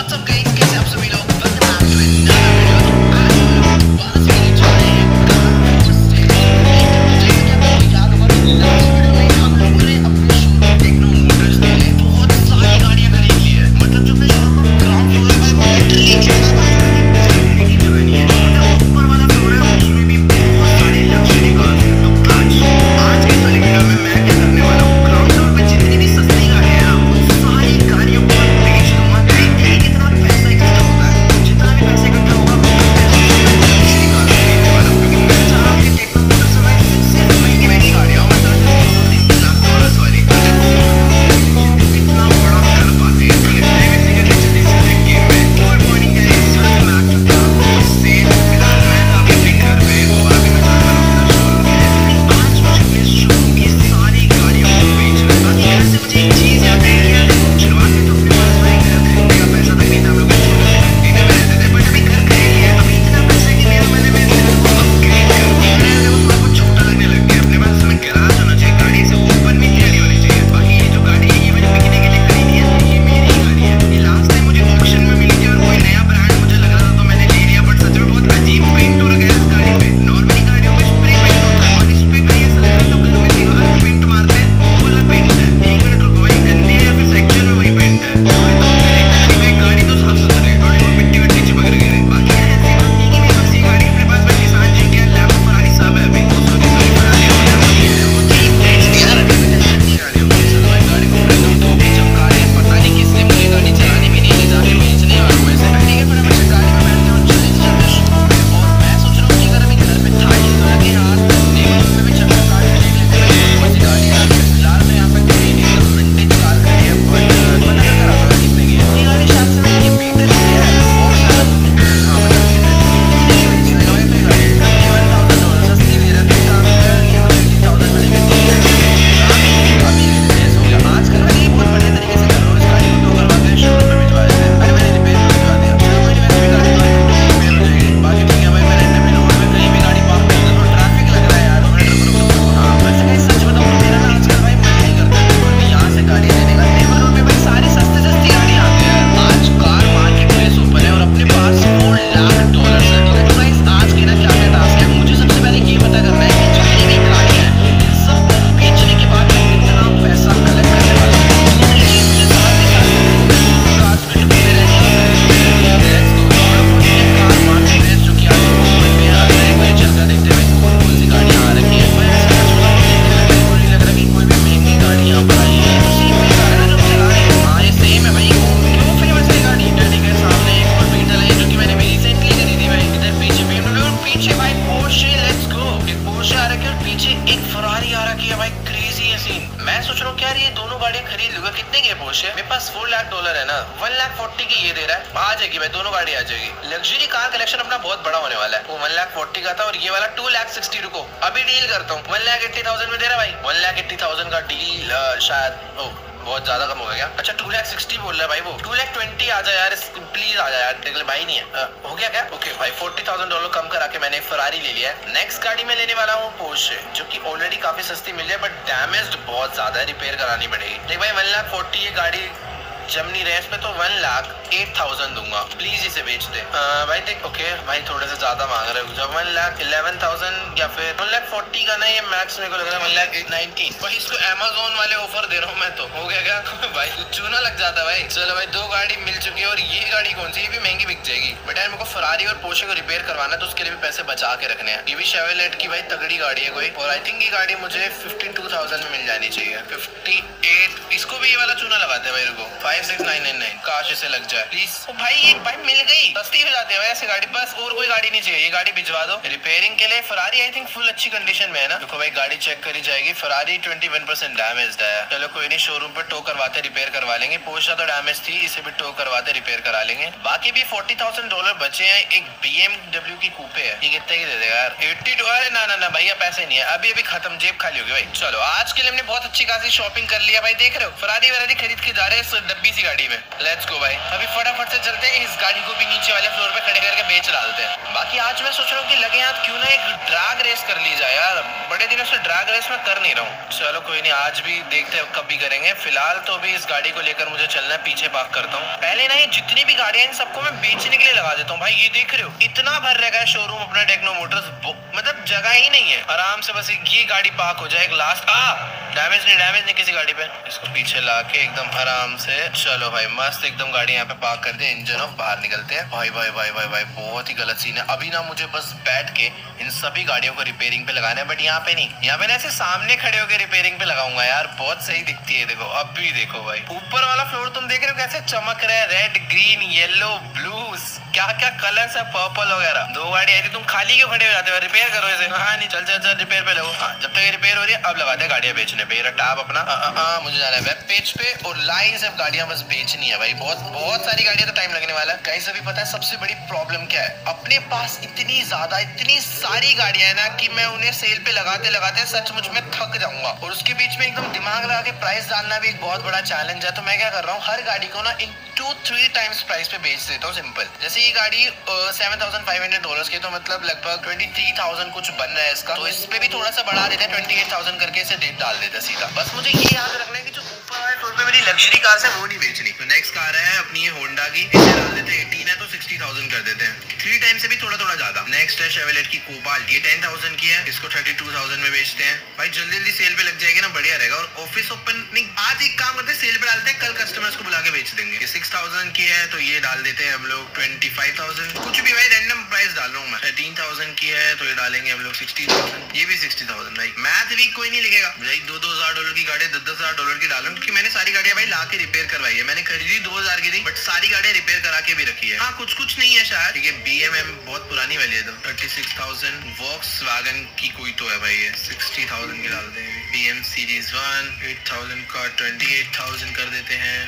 what's up guys? कैसे आप सभी लोग फोर्टी की ये दे रहा है आ जाएगी भाई दोनों गाड़ी आ जाएगी। लग्जरी कार कलेक्शन अपना बहुत बड़ा होने वाला है। वो वन लाख फोर्टी का था और ये वाला टू लाख सिक्सटी रुको। अभी डील करता हूँ। वन लाख एट्टी थाउज़ेंड में दे रहा भाई। वन लाख एट्टी थाउज़ेंड का डील शायद ओ बहुत ज़्यादा कम हो गया अच्छा टू लैख सिक्सटी बोल रहा है भाई वो। टू लैख ट्वेंटी आ जाए यार प्लीज़ आ जाए यार भाई नहीं है। आ, हो गया क्या? ओके भाई फोर्टी थाउज़ेंड डॉलर कम करा के मैंने एक फरारी ले लिया है। नेक्स्ट गाड़ी में लेने वाला हूँ पोर्शे जो की ऑलरेडी काफ़ी सस्ती मिल रही है बट डैमेज बहुत ज़्यादा है रिपेयर करानी पड़ेगी। देख भाई वन लाख फोर्टी ये गाड़ी जमनी रेस में तो वन लाख एट थाउज़ेंड दूँगा। प्लीज़ इसे बेच दे। भाई देख ओके भाई थोड़े से ज़्यादा मांग रहे हो। जब वन लाख इलेवन थाउज़ेंड या फिर वन लाख फोर्टी का ना ये मैक्स मेरे को लग रहा है वन लाख नाइनटीन भाई इसको अमेजोन वाले ऑफ़र दे रहा हूँ मैं तो। हो गया क्या? भाई, चूना लग जाता भाई। चलो भाई, दो गाड़ी मिल चुकी है और ये गाड़ी कौन सी? ये भी महँगी बिक जाएगी। बट यार मेरे को फरारी और पोशे को रिपेयर करवाना है तो उसके लिए भी पैसे बचा के रखने हैं। ये भी शेवेलेट की भाई तगड़ी गाड़ी है कोई। और आई थिंक ये गाड़ी मुझे फिफ्टी टू थाउज़ेंड में मिल जानी चाहिए। फिफ्टी एट इसको भी ये वाला चूना लगाते हैं भाई को five six nine nine nine काश इसे लग जाए। प्लीज़ ओ भाई ये भाई मिल गई। सस्ती हो जाती है ऐसी गाड़ी। बस, और कोई गाड़ी नहीं चाहिए, ये गाड़ी भिजवा दो। रिपेयरिंग के लिए फरारी आई थिंक फुल अच्छी कंडीशन में है ना। देखो भाई, गाड़ी चेक करी जाएगी। फरारी ट्वेंटी वन डैमेज है। चलो कोई नहीं शोरूम पे टो करवाते रिपेयर करवा लेंगे। पोस्टा तो डैमेज थी, इसे भी टो करवाते रिपेयर करा लेंगे। बाकी भी फोर्टी थाउज़ेंड डॉलर बचे हैं। एक बीएमडब्ल्यू की कूपे है। ये कितने की दे देगा यार? एट्टी अरे ना ना ना, भैया, पैसे नहीं है। अभी अभी खत्म, जेब खाली होगी भाई। चलो, आज के लिए हमने बहुत अच्छी खासी शॉपिंग कर लिया भाई। देख रहे हो फरारी वरारी खरीद के जा रहे हैं डब्बी सी गाड़ी में। लेट्स गो भाई। अभी फटाफट से चलते हैं। इस गाड़ी को भी नीचे वाले फ्लोर पे खड़े करके बेच डालते हैं। बाकी आज मैं सोच रहा हूँ कि लगे यार क्यों ना एक ड्रैग रेस कर ली जाए यार। बड़े दिनों से ड्रैग रेस में कर नहीं रहा हूँ। चलो कोई नहीं, आज भी देखते हैं, कब भी करेंगे। फ़िलहाल तो अभी इस गाड़ी को लेकर मुझे चलना है, पीछे पार्क करता हूँ। पहले ना ये जितनी भी गाड़ियाँ इन सबको मैं बेचने के लिए लगा देता हूँ। भाई, ये देख रहे हो, इतना भर रहेगा शोरूम अपना टेक्नो मोटर्स मतलब जगह ही नहीं है। आराम से बस ये गाड़ी पार्क हो जाए लास्ट आ! डैमेज नहीं डैमेज नहीं किसी गाड़ी पे। इसको पीछे ला के एकदम आराम से। चलो भाई, मस्त एकदम गाड़ी यहाँ पे पार्क करते हैं इंजन ऑफ़ बाहर निकलते हैं। भाई भाई भाई भाई भाई, बहुत ही गलत सीन है। अभी ना मुझे बस बैठ के इन सभी गाड़ियों को रिपेयरिंग पे लगाना है बट यहाँ पे नहीं। यहाँ पे ना ऐसे सामने खड़े होकर रिपेयरिंग पे लगाऊँगा यार। बहुत सही दिखती है, देखो। अब भी देखो भाई। ऊपर वाला फ्लोर तुम देख रहे हो कैसे चमक रहा है? रेड ग्रीन येलो ब्लू क्या क्या कलर है पर्पल वगैरह। दो गाड़ी आई थी तुम खाली क्यों खड़े हो जाते हो? रिपेयर करो इसे। हाँ नहीं चल चल चल रिपेयर पे लगो। हाँ, जब तक ये रिपेयर हो रही है अब लगाते हैं गाड़ियाँ बेचने पे। टैब अपना। आ, आ, आ, मुझे जाना है। वेब पेज पे और लाइन से गाड़ियाँ बस बेचनी है भाई। बहुत बहुत सारी गाड़ियाँ तो टाइम लगने वाला है। कहीं से भी पता है सबसे बड़ी प्रॉब्लम क्या है? अपने पास इतनी ज़्यादा इतनी सारी गाड़ियाँ है ना कि मैं उन्हें सेल पे लगाते लगाते सचमुच में थक जाऊँगा। और उसके बीच में एकदम दिमाग लगा के प्राइस डालना भी एक बहुत बड़ा चैलेंज है। तो मैं क्या कर रहा हूँ हर गाड़ी को ना in two three times price पे बेच देता हूँ सिंपल जैसे ये गाड़ी seven thousand five hundred dollar की तो मतलब लगभग ट्वेंटी थ्री थाउज़ेंड कुछ बन रहा है इसका। तो इस पे भी थोड़ा सा बढ़ा देते हैं ट्वेंटी एट थाउज़ेंड करके इसे डेट डाल देते सीधा। बस मुझे ये याद रखना है कि जो ऊपर वाले फ्लोर पे मेरी लग्जरी कार है, वो नहीं बेचनी। तो नेक्स्ट कार है अपनी होंडा की। इसे डाल देते हैं एटीन है तो सिक्सटी थाउज़ेंड कर देते हैं। थ्री टाइम से भी थोड़ा थोड़ा ज़्यादा। नेक्स्ट है शेवेलेट की कोबाल्ट ये टेन थाउज़ेंड की है। इसको थर्टी टू थाउज़ेंड में बेचते हैं। भाई जल्दी जल्दी सेल पे लग जाएगी ना, बढ़िया रहेगा। और ऑफ़िस ओपनिंग आज एक काम करते सेल पे डालते हैं, कल कस्टमर्स को बुला के बेच देंगे। ये सिक्स थाउज़ेंड की है तो ये डाल देते हैं हम लोग ट्वेंटी फाइव थाउज़ेंड कुछ भी भाई रैंडम प्राइस डाल रहा हूँ मैं। थर्टीन थाउज़ेंड की है तो ये डालेंगे हम लोग सिक्सटी थाउज़ेंड ये भी सिक्सटी थाउज़ेंड भाई। मैथ भी कोई नहीं लिखेगा। भाई दो दो हज़ार डॉलर की गाड़ी दस दस हज़ार डॉलर की डालू क्योंकि मैंने सारी गाड़ियाँ भाई ला के रिपेयर करवाई है। मैंने खरीदी, दो हज़ार की थी बट सारी गाड़ियाँ रिपेयर करा के भी रखी है। हाँ कुछ कुछ नहीं है शायद। ठीक है बी एम एम बहुत पुरानी वाली है तो। Thirty six thousand Volkswagen की कोई तो है भाई, ये सिक्सटी थाउज़ेंड की डाल हैं सीरीज़ वन एट थाउज़ेंड का ट्वेंटी एट थाउज़ेंड कर देते हैं।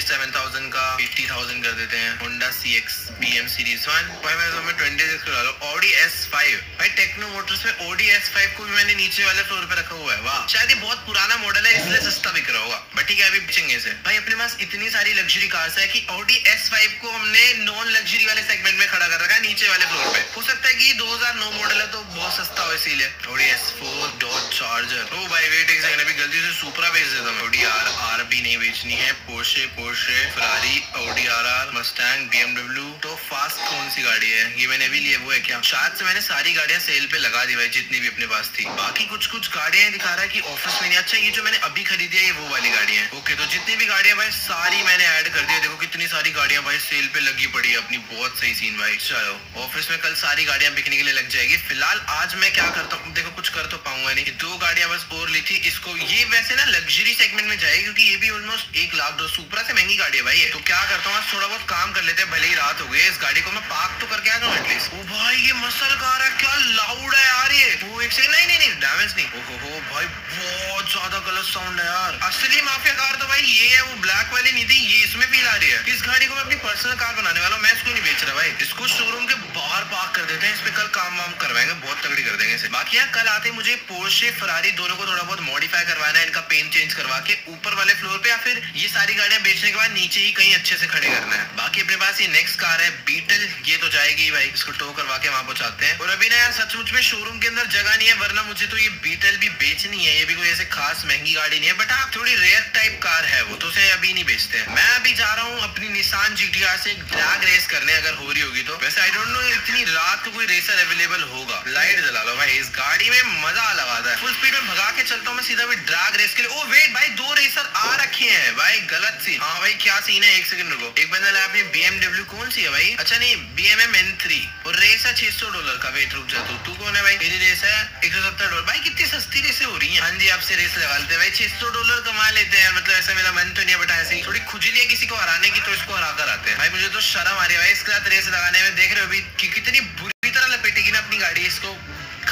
सेवन थाउज़ेंड का एट्टी थाउज़ेंड कर देते हैं। Honda C X B M series one भाई, मैं तो मैं ट्वेंटी सिक्स डालो ऑडी एस फाइव भाई टेक्नो मोटर्स में एस फाइव को भी मैंने नीचे वाले फ्लोर पे रखा हुआ है। वाह। शायद ये बहुत पुराना मॉडल है, इसलिए सस्ता बिक रहा होगा। बट ठीक है, अभी बेचेंगे इसे। भाई, अपने पास इतनी सारी लग्जरी कार्स है कि एस फाइव को हमने नॉन लग्जरी वाले सेगमेंट में खड़ा कर रखा है, नीचे वाले फ्लोर हो सकता है कि 2009 मॉडल है तो बहुत सस्ता हो इसीलिए। ऑडी S4 डॉट चार्जर ओ भाई वेट एक सेकंड अभी गलती से सुपरा भेज देता हूँ। ऑडी आर आर भी नहीं बेचनी है। Porsche Porsche Ferrari Audi R R Mustang BMW तो फास्ट कौन सी गाड़ी है? ये मैंने भी लिया वो है क्या? शायद से मैंने सारी गाड़ियाँ सेल पे लगा दी भाई, जितनी भी अपने पास थी। बाकी कुछ कुछ गाड़ियाँ दिखा रहा है कि ऑफ़िस में नहीं। अच्छा ये जो मैंने अभी खरीदी है, ये वो वाली गाड़ी है। ओके तो जितनी भी गाड़ियाँ भाई, सारी मैंने ऐड कर दी है। देखो सारी गाड़ियाँ भाई सेल पे लगी पड़ी है अपनी बहुत सही सीन भाई। चलो ऑफ़िस में कल सारी गाड़ियाँ बिकने के लिए लग जाएगी। फ़िलहाल आज मैं क्या करता हूँ देखो कुछ कर तो पाऊँगा नहीं। दो गाड़ियाँ बस और ली थी इसको ये वैसे ना लग्जरी सेगमेंट में जाएगी क्योंकि ये भी ऑलमोस्ट एक लाख दो सुपरा से महँगी गाड़ी है भाई तो क्या करता हूँ आज थोड़ा बहुत काम कर लेते हैं भले ही रात हो गई इस गाड़ी को मैं पार्क तो करके आ जाऊँ एटलीस्ट ओ भाई ये मसल कार है क्या लाउड है यार ये। वो एक सेकंड नहीं नहीं डैमेज नहीं। ओहो, भाई, बहुत ज़्यादा गलत साउंड है यार। असली माफिया कार तो भाई ये है, वो ब्लैक वाली नहीं थी, ये इसमें फील आ रही है। इस गाड़ी को मैं अपनी पर्सनल कार बनाने वाला हूँ, मैं इसको नहीं बेच रहा भाई। इसको शोरूम के बाहर पार्क कर देते हैं, इस पे कल काम वाम करवाएँगे, बहुत तगड़ी कर देंगे इसे। बाकी यहाँ कल आते मुझे पोर्शे फरारी दोनों को थोड़ा बहुत मॉडिफाई करवाना है, इनका पेंट चेंज करवा के, ऊपर वाले फ्लोर पे या फिर ये सारी गाड़ियाँ बेचने के बाद नीचे ही कहीं अच्छे से खड़े करना है। बाकी अपने पास ये नेक्स्ट कार है बीटल ये तो जाएगी भाई, इसको टो करवा के वहाँ पहुंचाते हैं। और अभी ना यार, सचमुच में शोरूम के अंदर जगह नहीं है, वरना मुझे तो ये बीटल भी बेचनी है, ये भी कोई ऐसे खास महँगी गाड़ी नहीं है बट हाँ थोड़ी रेयर टाइप कार है वो तो उसे अभी नहीं बेचते। मैं अभी जा रहा हूँ अपनी निशान जीटीआर से ड्रैग रेस करने अगर हो रही होगी तो। वैसे आई डोंट नो इतनी रात को कोई रेसर अवेलेबल होगा। लाइट जला लो भाई, इस गाड़ी में मज़ा अलग आता है। फुल स्पीड में भगा के चलता हूँ मैं सीधा भी ड्रैग रेस के लिए। ओ वेट भाई, दो रेसर आ रखे हैं। भाई, गलत सी हाँ भाई, क्या सीन है? एक सेकंड रुको। एक बंदा अपनी बीएमडब्ल्यू कौन सी है भाई? अच्छा नहीं बीएमएम एन थ्री रेस है छह सौ डॉलर का वेट रुक जा तू तू कौन है भाई? मेरी रेस है एक सौ सत्तर डॉलर। भाई, कितनी सस्ती रेसें हो रही है। हाँ जी, आपसे रेस लगा लेते हैं। भाई सौ डॉलर कमा लेते हैं। मतलब ऐसा मेरा मन तो नहीं बटा ऐसे थोड़ी खुजली है किसी को हराने की तो इसको हरा कर आते हैं। भाई, मुझे तो शर्म आ रही है। भाई, इसके साथ रेस लगाने में देख रहे हो अभी कितनी बुरी तरह लपेटेगी ना अपनी गाड़ी, इसको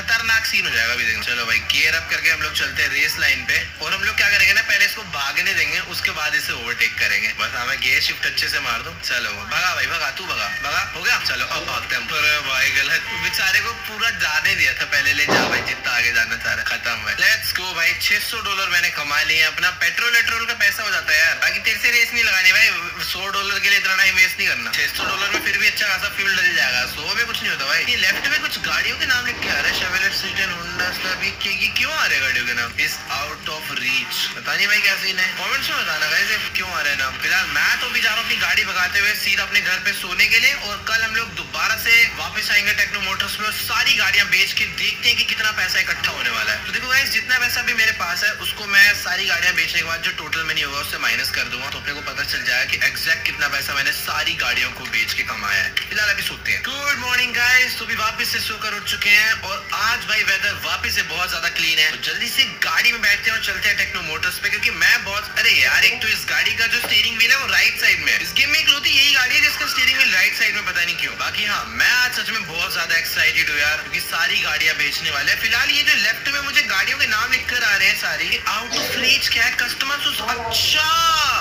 खतरनाक सीन हो जाएगा अभी देखो चलो भाई केयर अप करके हम लोग चलते हैं रेस लाइन पे और हम लोग क्या करेंगे ना, पहले इसको भागने देंगे, उसके बाद इसे ओवरटेक करेंगे। बस हमें गेयर शिफ्ट अच्छे से मार दो। चलो, भगा भाई, भगा, तू भगा। भगा? हो गया? चलो, अब भागते हम। अरे भाई, गलत। बेचारे को पूरा जाने दिया था पहले। ले जा भाई, जितना आगे जाना चाह रहा खत्म है। लेट्स गो भाई 600 डॉलर मैंने कमा लिए अपना। पेट्रोल वेट्रोल का पैसा हो जाता है यार। बाकी तेरे से रेस नहीं लगानी भाई। सौ डॉलर के लिए इतना टाइम वेस्ट नहीं करना। छह सौ डॉलर में फिर भी अच्छा खासा फ्यूल डल जाएगा। सौ में कुछ नहीं होता भाई। लेफ़्ट में कुछ गाड़ियों के नाम लिख के आ रहा है होंडा स्टाबी क्यों आ रहे गाड़ियों के नाम? इस आउट ऑफ़ रीच पता भाई क्या सीन है? कमेंट्स में बताना वैसे क्यों आ रहे नाम? फ़िलहाल मैं तो भी जा रहा हूँ अपनी गाड़ी भगाते हुए सीधा अपने घर पे सोने के लिए और कल हम लोग दोबारा से वापस आएँगे टेक्नो मोटर्स में सारी गाड़ियाँ बेच के देखते हैं कि कितना पैसा इकट्ठा होने वाला है। तो देखो गाइस जितना पैसा भी मेरे पास है, उसको मैं सारी गाड़ियाँ बेचने के बाद जो टोटल मनी होगा उससे माइनस कर दूँगा। तो अपने को पता चल जाएगा कि एग्जैक्ट कितना पैसा मैंने सारी गाड़ियों को बेच के कमाया है। फ़िलहाल अभी सोते हैं। गुड मॉर्निंग गाइस तो भी वापस से सोकर उठ चुके हैं और आज भाई वेदर वापस से बहुत ज़्यादा क्लीन है। तो जल्दी से गाड़ी में बैठते हैं और चलते हैं टेक्नो मोटर्स पे, क्योंकि मैं बहुत अरे यार, एक तो इस गाड़ी का जो स्टीयरिंग व्हील है वो राइट साइड में इस गेम में इकलौती यही गाड़ी है जिसका स्टीयरिंग व्हील राइट साइड में, पता नहीं क्यों। बाकी हाँ मैं आज सच में बहुत ज़्यादा एक्साइटेड हूँ यार, क्योंकि सारी गाड़ियाँ बेचने वाले हैं। फ़िलहाल ये जो लेफ़्ट में मुझे गाड़ियों के नाम लिख कर आ रहे हैं सारी आउट ऑफ़ रीच क्या है? कस्टमर अच्छा! ओ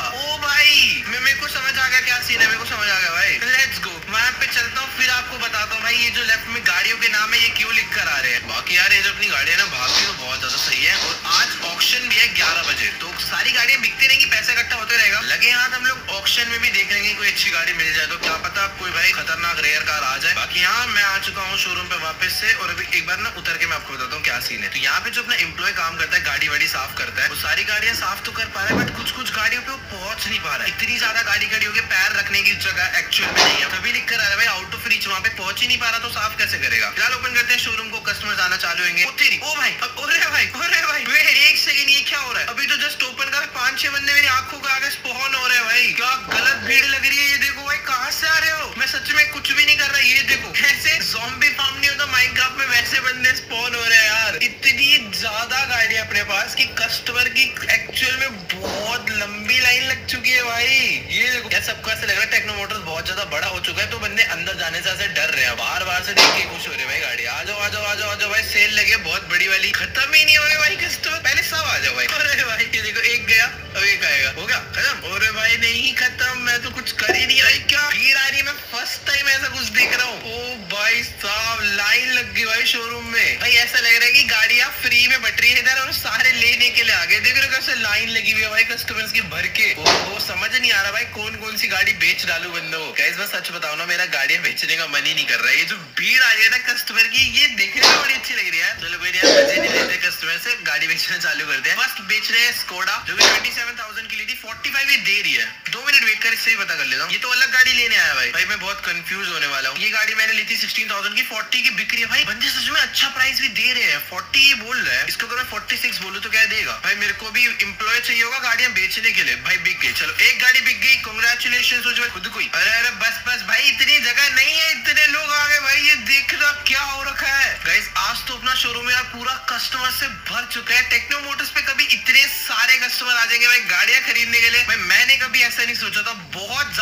भाई। मैं मेरे को समझ आ गया क्या सीन है, मेरे को समझ आ गया भाई। लेट्स गो वहाँ पे चलता हूँ, फिर आपको बताता हूँ भाई, ये जो लेफ़्ट में गाड़ियों के नाम है, ये क्यों लिख कर आ रहे हैं? बाकी यार, ये जो अपनी गाड़ी है ना, भागती तो बहुत ज़्यादा सही है। और आज ऑप्शन भी है ग्यारह बजे तो सारी गाड़ियाँ बिकती रहेंगी, पैसा इकट्ठा होते रहेगा। हम लोग ऑप्शन में भी देख लेंगे कोई अच्छी गाड़ी मिल जाए। तो क्या पता कोई भाई खतरनाक रेयर कार आ जाए। बाकी यहाँ मैं आ चुका हूँ शोरूम पे वापस से और अभी एक बार ना उतर के मैं आपको बताता हूँ क्या सीन है। तो यहाँ पे जो अपना एम्प्लॉय काम करता है, गाड़ी वाड़ी साफ़ करता है, वो सारी गाड़ियाँ साफ़ तो कर पा रहा है बट कुछ कुछ गाड़ियों पे पहुँच नहीं पा रहा है। इतनी ज़्यादा गाड़ी खड़ी होगी पैर रखने की जगह एक्चुअल में नहीं है। तभी लिख कर आ रहा है, भाई आउट ऑफ़ रीच वहाँ पे पहुँच ही नहीं पा रहा तो साफ़ कैसे करेगा? फ़िलहाल ओपन करते हैं शोरूम को कस्टमर आना चालू होंगे। ओ भाई अब ओ भाई, ओ रे भाई एक सेकंड ये क्या हो रहा है? अभी तो जस्ट ओपन कर पाँच छह बंदे मेरी आँखों के आगे स्पॉन हो रहे हैं भाई। क्या गलत भीड़ लग रही है ये देखो भाई, कहाँ से आ रहे हो? मैं सच में कुछ भी नहीं कर रहा, ये देखो। ऐसे जॉम्बी फार्म नहीं होता माइनक्राफ्ट में वैसे बंदे स्पॉन हो रहे हैं यार। इतनी ज़्यादा गाड़ी अपने पास की कस्टमर की एक्चुअल में बहुत लंबी लाइन लग चुकी है भाई। ये देखो सबको ऐसा लग रहा है टेक्नो मोटर्स बहुत ज़्यादा बड़ा हो चुका है तो बंदे अंदर जाने से ऐसे डर रहे हैं बार बार से देख के खुश हो रहे हैं भाई गाड़ी आ जाओ आ जाओ आ जाओ आ जाओ भाई सेल लगे बहुत बड़ी वाली। खत्म ही नहीं हो रही भाई कस्टमर पहले सब आ जाओ भाई। अरे भाई, ये देखो, एक गया, अब एक आएगा। हो गया? खत्म? अरे भाई, नहीं, खत्म। मैं तो कुछ कर रहा क्या? भीड़ आ रही है मैं फ़र्स्ट टाइम ऐसा कुछ देख रहा हूँ। ओ भाई साहब लाइन लग गई भाई शोरूम में। भाई ऐसा लग रहा है कि गाड़ियाँ फ्री में बट रही है इधर और सारे लेने के लिए आ गए। देख रहे हो कैसे लाइन लगी हुई है भाई कस्टमर्स की भर के। ओ, ओ समझ नहीं आ रहा भाई कौन कौन सी गाड़ी बेच डालू बंदो गाइस बस सच बताओ ना मेरा गाड़ियाँ बेचने का मन ही नहीं कर रहा है। ये जो भीड़ आ रही है ना कस्टमर की ये देखने में बड़ी अच्छी लग रही है चलो कोई नहीं मज़े नहीं लेते कस्टमर से। गाड़ी बेचना चालू करते हैं फ़र्स्ट बेच रहे हैं स्कोडा जो कि ट्वेंटी सेवन थाउज़ेंड की ली थी फोर्टी फाइव ये दे रही है। दो मिनट वेट कर इससे ही पता कर लेता हूँ। ये तो अलग गाड़ी लेने आया भाई। भाई, मैं बहुत कंफ्यूज होने वाला हूँ। ये गाड़ी मैंने ली थी सिक्सटीन थाउज़ेंड की फोर्टी की बिक्री है भाई। बंदे सच में अच्छा प्राइस भी दे रहे हैं। फोर्टी ये बोल रहा है। इसको अगर मैं फोर्टी सिक्स बोलूँ तो क्या देगा? भाई, मेरे को भी एम्प्लॉय चाहिए होगा गाड़ियाँ बेचने के लिए। भाई, बिक गई। चलो, एक गाड़ी बिक गई। कॉन्ग्रेचुलेशन सोचो भाई खुद को ही। अरे अरे, बस बस। भाई, इतनी जगह नहीं है। इतने लोग आ गए भाई। ये देख रहा क्या हो रखा है। गाइस आज तो अपना शोरूम यार पूरा कस्टमर से भर चुका है। टेक्नो मोटर्स पे कभी इतने सारे कस्टमर आ जाएँगे भाई गाड़ियाँ खरीदने के लिए। भाई, मैंने कभी ऐसा नहीं सोचा था। बहुत